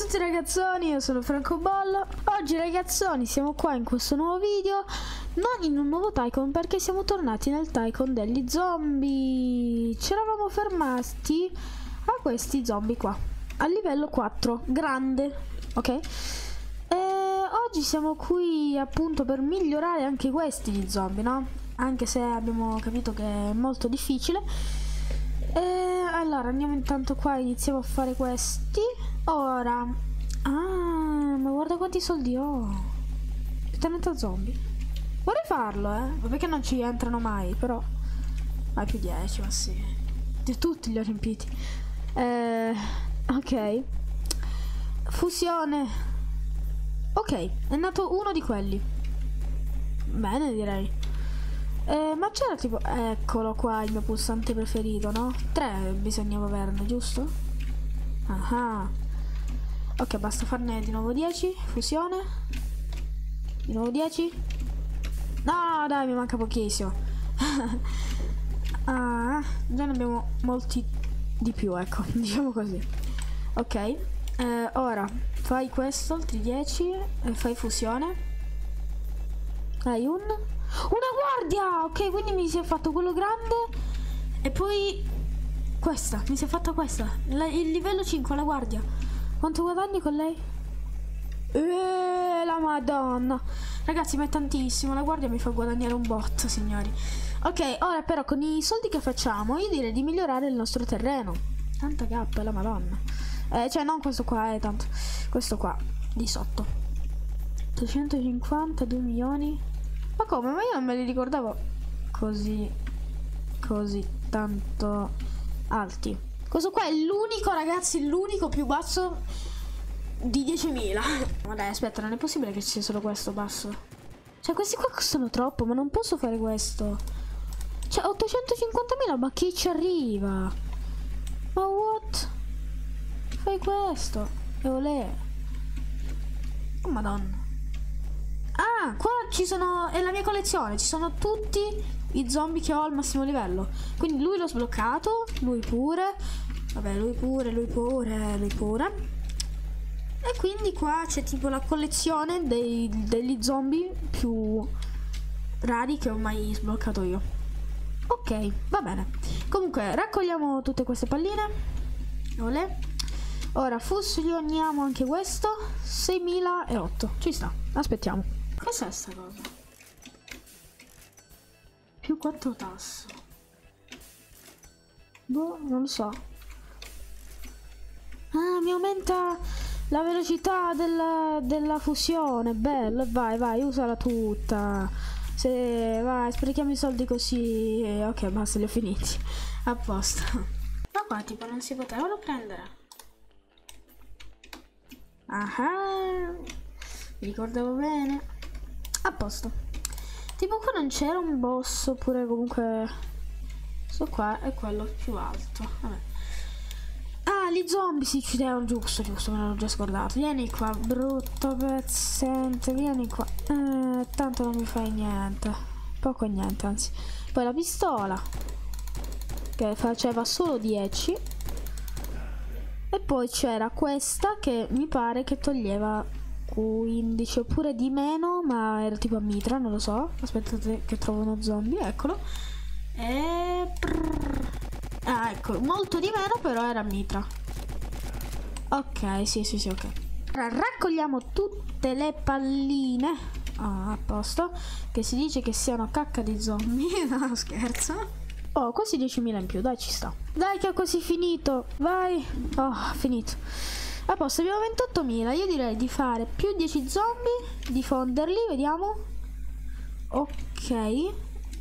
a tutti ragazzoni, io sono Franco Bollo Oggi ragazzoni siamo qua in questo nuovo video Non in un nuovo Tycoon perché siamo tornati nel Tycoon degli zombie Ci eravamo fermati a questi zombie qua A livello 4, grande, ok? E oggi siamo qui appunto per migliorare anche questi di zombie, no? Anche se abbiamo capito che è molto difficile e allora andiamo intanto qua iniziamo a fare questi ora ah ma guarda quanti soldi ho. Pianeta zombie. Vorrei farlo eh. Perché non ci entrano mai però. Mai più 10 ma sì. Di tutti li ho riempiti. Eh, ok. Fusione. Ok è nato uno di quelli. Bene direi. Eh, ma c'era tipo... Eccolo qua il mio pulsante preferito, no? Tre bisognava averne, giusto? Ah Ok, basta farne di nuovo 10. Fusione. Di nuovo 10. No, dai, mi manca pochissimo. ah, già ne abbiamo molti di più, ecco, diciamo così. Ok, eh, ora fai questo, altri 10, e fai fusione. Dai, un... Una guardia! Ok, quindi mi si è fatto quello grande. E poi questa, mi si è fatta questa. La, il livello 5, la guardia. Quanto guadagni con lei? Eeeh, la madonna. Ragazzi, ma è tantissimo. La guardia mi fa guadagnare un botto, signori. Ok, ora però con i soldi che facciamo, io direi di migliorare il nostro terreno. Tanta cappa, la madonna. Eh, cioè, non questo qua, eh, tanto. Questo qua, di sotto. 350, 2 milioni. Ma come? Ma io non me li ricordavo così, così tanto alti. Questo qua è l'unico, ragazzi, l'unico più basso di 10.000. Ma dai, aspetta, non è possibile che ci sia solo questo basso. Cioè, questi qua costano troppo, ma non posso fare questo. Cioè, 850.000, ma chi ci arriva? Ma what? Fai questo. E olè. Oh, madonna. Ah, qua ci sono... è la mia collezione, ci sono tutti i zombie che ho al massimo livello. Quindi lui l'ho sbloccato, lui pure. Vabbè, lui pure, lui pure, lui pure. E quindi qua c'è tipo la collezione dei, degli zombie più rari che ho mai sbloccato io. Ok, va bene. Comunque, raccogliamo tutte queste palline. Olè. Ora fusioniamo anche questo. 6008. Ci sta. Aspettiamo. Cos'è sta cosa? Più 4 tasso. Boh, non lo so. Ah, mi aumenta la velocità della, della fusione. Bello, vai, vai, usala tutta. Se vai, sprechiamo i soldi così. Eh, ok, basta, li ho finiti. A posto. Ma qua tipo non si potevano prendere. Ah, mi ricordavo bene. A posto. Tipo qua non c'era un boss oppure comunque... Questo qua è quello più alto. Vabbè. Ah, gli zombie si uccidevano giusto, giusto, me l'ho già scordato. Vieni qua, brutto pezzente, vieni qua. Eh, tanto non mi fai niente. Poco niente, anzi. Poi la pistola, che faceva solo 10. E poi c'era questa che mi pare che toglieva 15 oppure di meno, ma era tipo a mitra, non lo so. Aspettate che trovo uno zombie, eccolo. E... Ah, ecco, molto di meno, però era a mitra. Ok, sì, sì, sì, ok. Ora raccogliamo tutte le palline. Ah, a posto. Che si dice che siano cacca di zombie. no, scherzo. Oh, quasi 10.000 in più, dai, ci sta. Dai che ho quasi finito. Vai. Oh, finito. A posto, abbiamo 28.000. Io direi di fare più 10 zombie, diffonderli, vediamo. Ok,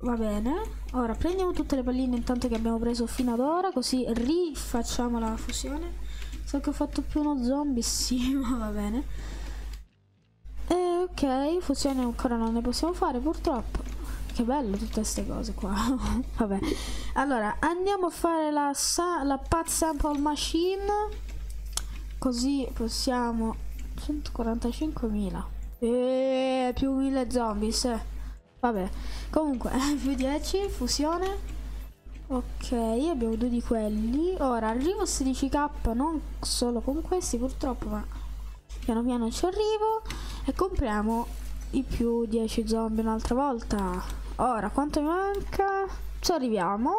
va bene. Ora prendiamo tutte le palline intanto che abbiamo preso fino ad ora, così rifacciamo la fusione. So che ho fatto più uno zombie, sì, ma va bene. E ok, fusione ancora non ne possiamo fare purtroppo. Che bello tutte queste cose qua. Vabbè. Allora, andiamo a fare la, la Pat Sample Machine. Così possiamo 145.000 e più 1000 zombies vabbè comunque più 10 fusione ok abbiamo due di quelli ora arrivo a 16k non solo con questi purtroppo ma Piano piano ci arrivo e compriamo i più 10 zombie un'altra volta. Ora, quanto mi manca? Ci arriviamo.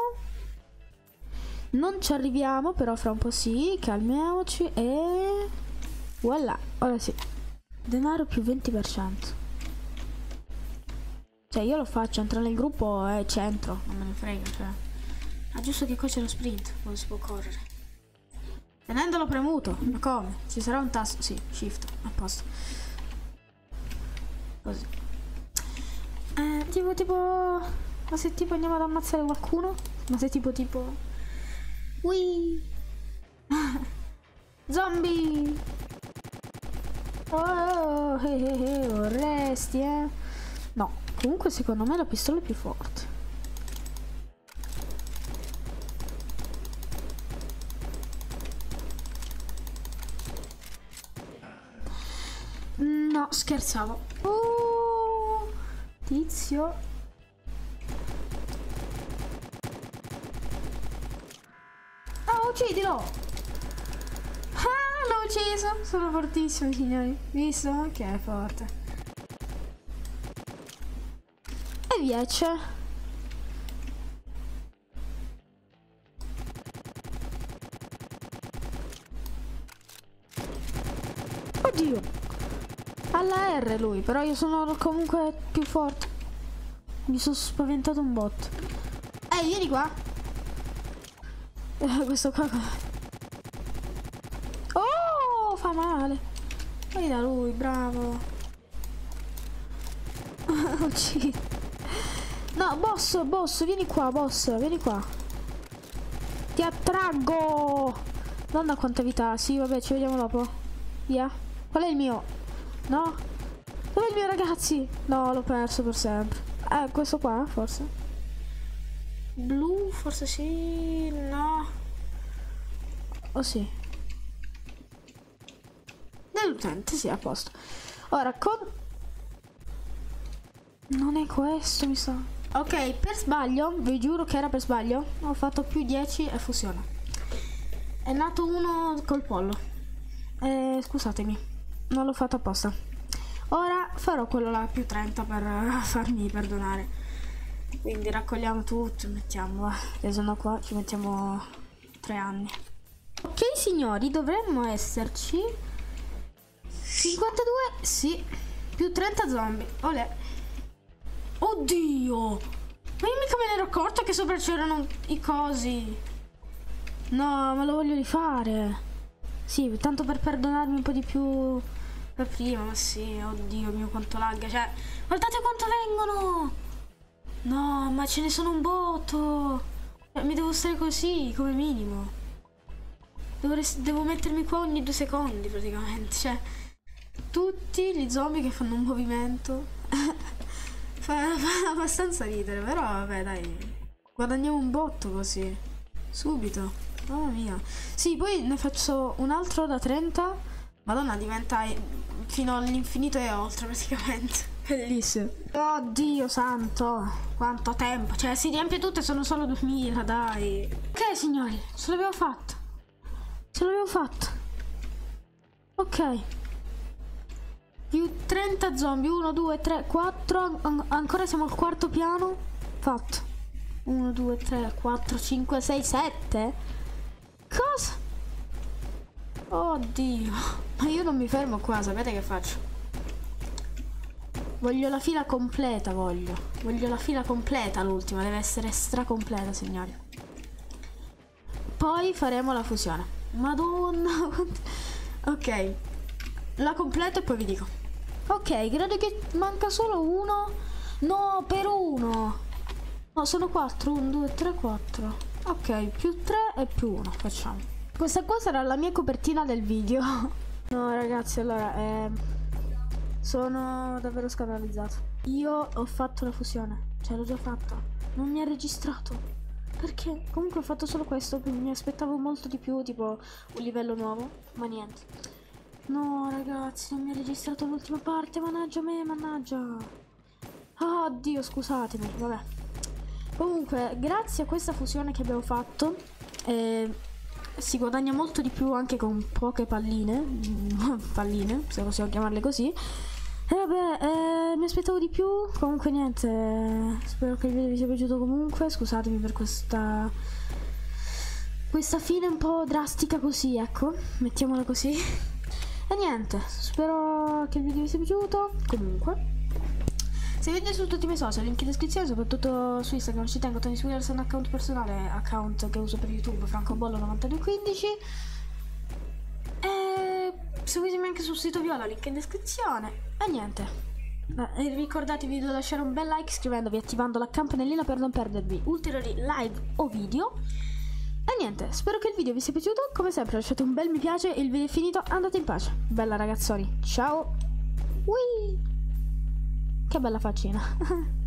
Non ci arriviamo, però fra un po' sì, calmiamoci e... Voilà, ora sì. Denaro più 20%. Cioè io lo faccio, entro nel gruppo e centro, non me ne frega, cioè. Ah giusto che qua c'è lo sprint, non si può correre. Tenendolo premuto, ma come? Ci sarà un tasto, sì, shift, a posto. Così. Eh, tipo, tipo... Ma se tipo andiamo ad ammazzare qualcuno? Ma se tipo, tipo... Ui! Zombie! Oh, eh, eh, eh, eh? No, comunque secondo me la pistola è più forte. No, scherzavo. Oh, tizio. Uccidilo! l'ho ucciso. Sono fortissimo, signori. Visto? È forte. E via c'è. Oddio. Alla R lui, però io sono comunque più forte. Mi sono spaventato un bot. Ehi, vieni qua. Eh, questo qua fa male. Vai da lui, bravo. Uccidi. no, boss, boss, vieni qua, boss, vieni qua. Ti attraggo. Donna quanta vita. Sì, vabbè, ci vediamo dopo. Via. Qual è il mio? No? Dov'è il mio ragazzi? No, l'ho perso per sempre. Eh, questo qua, forse. Blu, forse sì. No. Oh sì dell'utente sia a posto. Ora, con... Non è questo, mi sa. Ok, per sbaglio, vi giuro che era per sbaglio, ho fatto più 10 e fusiona. È nato uno col pollo. Eh, scusatemi, non l'ho fatto apposta. Ora farò quello là più 30 per farmi perdonare. Quindi raccogliamo tutto, mettiamo, che se no qua ci mettiamo tre anni. Ok signori, dovremmo esserci 52, sì. Più 30 zombie. Olè. Oddio. Ma io mica me ne ero accorto che sopra c'erano i cosi. No, ma lo voglio rifare. Sì, tanto per perdonarmi un po' di più per prima, ma sì, oddio mio quanto lagga. Cioè, guardate quanto vengono. No, ma ce ne sono un botto. Cioè, mi devo stare così, come minimo. Devo, devo mettermi qua ogni due secondi praticamente. Cioè, tutti gli zombie che fanno un movimento. fa, fa abbastanza ridere, però vabbè dai. Guadagniamo un botto così. Subito. Mamma mia. Sì, poi ne faccio un altro da 30. Madonna, diventa fino all'infinito e oltre praticamente. Bellissimo. Oddio santo, quanto tempo. Cioè, si riempie tutto e sono solo 2000, dai. Ok, signori, ce l'avevo fatto. Ce l'avevo fatto. Ok. Più 30 zombie. 1, 2, 3, 4. An ancora siamo al quarto piano. Fatto. 1, 2, 3, 4, 5, 6, 7. Cosa? Oddio. Ma io non mi fermo qua, sapete che faccio? Voglio la fila completa, voglio. Voglio la fila completa l'ultima, deve essere stra completa, signori. Poi faremo la fusione. Madonna. ok. La completo e poi vi dico. Ok, credo che manca solo uno. No, per uno. No, sono quattro. Un, due, tre, quattro. Ok, più tre e più uno. Facciamo. Questa qua sarà la mia copertina del video. no, ragazzi, allora, eh, sono davvero scandalizzato. Io ho fatto la fusione. Cioè, l'ho già fatta. Non mi ha registrato. Perché? Comunque ho fatto solo questo, quindi mi aspettavo molto di più, tipo un livello nuovo, ma niente. No, ragazzi, non mi ha registrato l'ultima parte. Mannaggia me, mannaggia. Oh, oddio, scusatemi. Vabbè. Comunque, grazie a questa fusione che abbiamo fatto, eh, si guadagna molto di più anche con poche palline, palline, se possiamo chiamarle così. E vabbè, eh, mi aspettavo di più, comunque niente, spero che il video vi sia piaciuto comunque, scusatemi per questa questa fine un po' drastica così, ecco, mettiamola così. E niente, spero che il video vi sia piaciuto, comunque. Seguite su tutti i miei social, link in descrizione, soprattutto su Instagram ci tengo Tony Squares un account personale, account che uso per YouTube, francobollo9215. E seguitemi anche sul sito Viola, link in descrizione. E niente. E ricordatevi di lasciare un bel like iscrivendovi e attivando la campanellina per non perdervi ulteriori live o video. E niente, spero che il video vi sia piaciuto. Come sempre lasciate un bel mi piace, il video è finito, andate in pace. Bella ragazzoni, ciao! Ui! Che bella faccina.